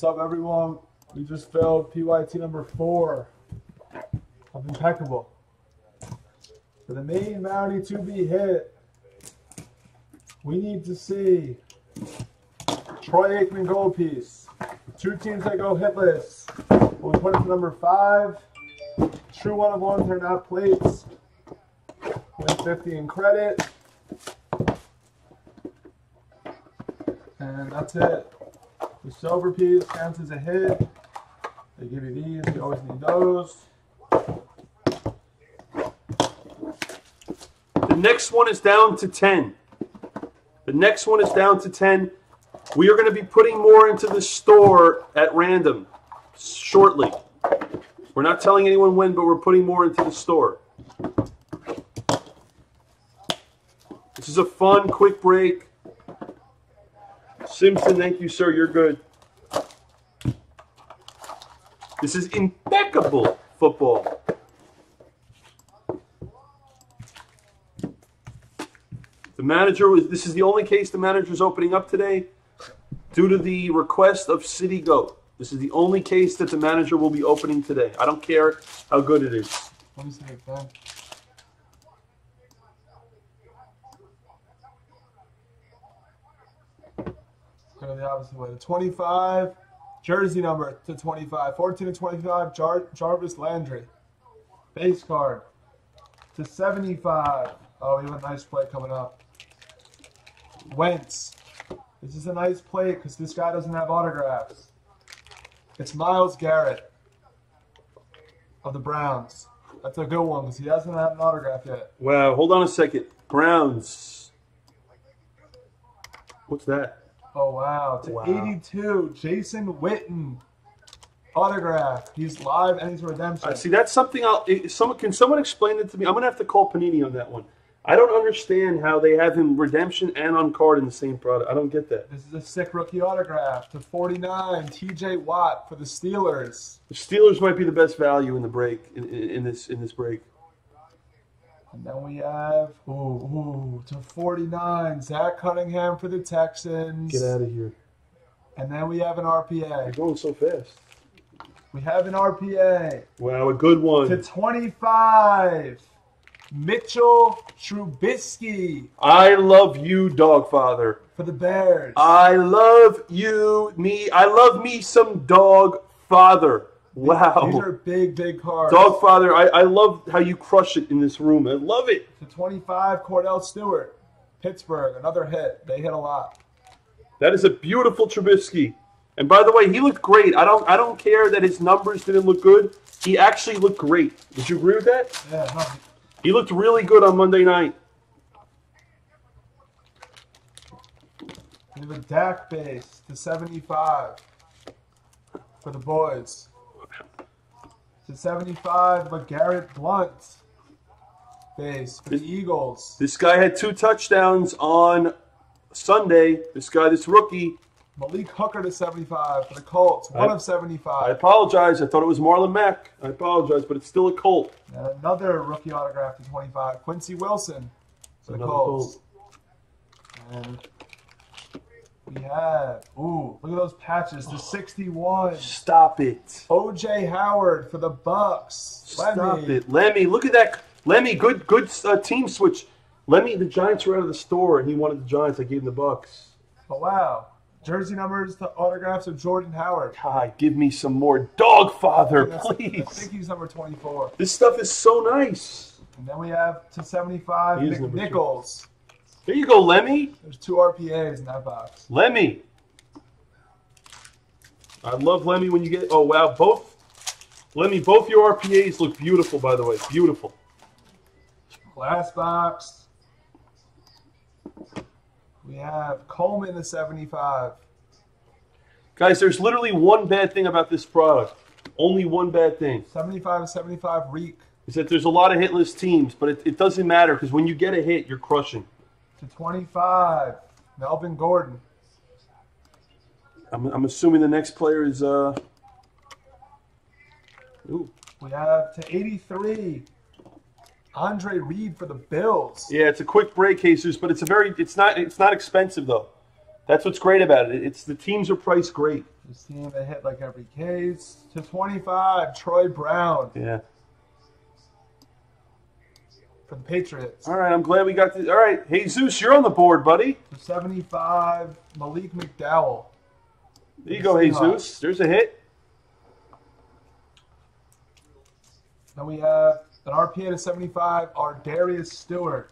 What's up, everyone? We just failed PYT number four of Impeccable. For the main bounty to be hit, we need to see Troy Aikman gold piece. Two teams that go hitless. We'll put it to number five. True one of ones are not plates. Win 50 in credit. And that's it. The silver piece counts as a hit. They give you these, you always need those. The next one is down to 10. The next one is down to 10. We are going to be putting more into the store at random shortly. We're not telling anyone when, but we're putting more into the store. This is a fun, quick break. Simpson, thank you, sir. You're good. This is impeccable football. The manager was. This is the only case the manager is opening up today, due to the request of City Goat. This is the only case that the manager will be opening today. I don't care how good it is. It, Ben. The opposite way. The 25, jersey number to 25. 14 to 25, Jar- Jarvis Landry. Base card to 75. Oh, we have a nice play coming up. Wentz. This is a nice play because this guy doesn't have autographs. It's Myles Garrett of the Browns. That's a good one because he hasn't had an autograph yet. Wow, hold on a second. Browns. What's that? Oh wow, to Wow. 82, Jason Witten autograph. He's live and he's redemption. Uh, see, that's something I'll. Someone can someone explain it to me? I'm gonna have to call Panini on that one. I don't understand how they have him redemption and on card in the same product. I don't get that. This is a sick rookie autograph to 49, TJ Watt for the Steelers. The Steelers might be the best value in the break in, in, in this in this break. And then we have ooh, ooh to 49, Zach Cunningham for the Texans. Get out of here! And then we have an RPA. You're going so fast. We have an RPA Wow, a good one. to 25, Mitchell Trubisky I love you, Dogfather. for the Bears. I love you, me. I love me some Dog Father. Wow. These are big, big cards. Dogfather, I, I love how you crush it in this room. I love it. to 25, Kordell Stewart, Pittsburgh, another hit. They hit a lot. That is a beautiful Trubisky. And by the way, he looked great. I don't I don't care that his numbers didn't look good. He actually looked great. Would you agree with that? Yeah, no, He looked really good on Monday night. we have a Dak base to 75 for the boys. To 75, but Garrett Blount base for the Eagles. This guy had two touchdowns on Sunday. This guy, this rookie. Malik Hooker to 75 for the Colts. One I- of I apologize. I thought it was Marlon Mack. I apologize, but it's still a Colt. And another rookie autograph to 25, Quincy Wilson for the Another Colts. And we have, ooh, look at those patches to 61. Stop it. OJ Howard for the Bucs. Stop Lemmy. it. Lemmy, look at that. Lemmy, good good uh, team switch. Lemmy, the Giants were out of the store, and he wanted the Giants. I gave him the Bucs. Oh, wow. Jersey numbers the autographs of Jordan Howard. God, give me some more dog father, That's- I please. think he's number 24. This stuff is so nice. And then we have to 75, He There you go, Lemmy. There's two RPAs in that box. Lemmy. I love Lemmy when you get. Oh wow, both Lemmy, both your RPAs look beautiful. By the way, beautiful. Last box. We have Coleman the 75. Guys, there's literally one bad thing about this product. Only one bad thing 75 to 75 Reek is that there's a lot of hitless teams, but it, it doesn't matter because when you get a hit, you're crushing. To 25 Melvin Gordon. I'm, I'm assuming the next player is. uh Ooh. We have to 83 Andre Reed for the Bills. Yeah, it's a quick break, Jesus, but it's a very. It's not. It's not expensive though. That's what's great about it. It's the teams are priced great. Just team the hit like every case. To 25, Troy Brown Yeah. For the Patriots. All right, I'm glad we got this. All right, Hey Zeus, you're on the board, buddy. To 75, Malik McDowell. There you go, Hey Zeus. There's a hit. Then we have an RPA to 75, ArDarius Stewart.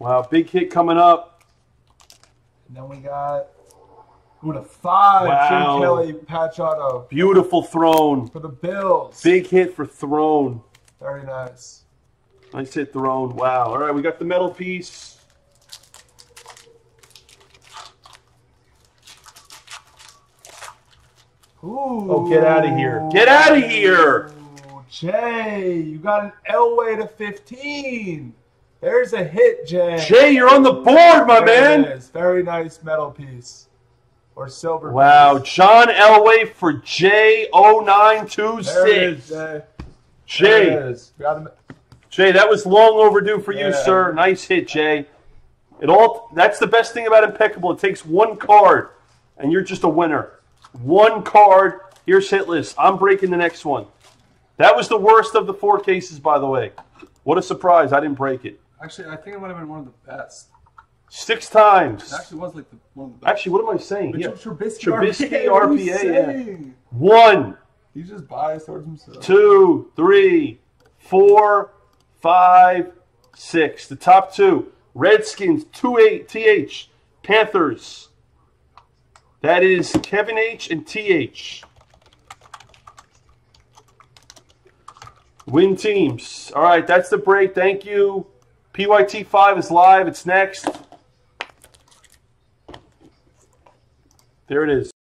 Wow, big hit coming up. And then we got ooh, to five, Wow. Jim Kelly patch auto Beautiful throne. for the Bills. Big hit for throne. Very nice. Nice hit, throne. Wow. All right, we got the metal piece. Ooh. Oh, get out of here. Get out of here. Ooh, Jay, you got an Elway to 15. There's a hit, Jay. Jay, you're on the board, my There it man. is. Very nice metal piece. Or silver Wow, piece. John Elway for oh There it J0926. is, Jay. There Jay, it is. Got him. Jay, that was long overdue for you, Yeah. sir. Nice hit, Jay. It all that's the best thing about impeccable. It takes one card and you're just a winner. One card, here's hit list. I'm breaking the next one. That was the worst of the four cases, by the way. What a surprise. I didn't break it. Actually, I think it might have been one of the best. Six times. It actually was like the, one of the best. Actually, what am I saying? Yeah. Trubisky, Trubisky, you RPA, yeah. One, He's just biased towards himself. two, three, four, five, six. The top two. Redskins, 2 8 TH. Panthers. That is Kevin H and TH. Win teams. All right, that's the break. Thank you. PYT 5 is live. It's next. There it is.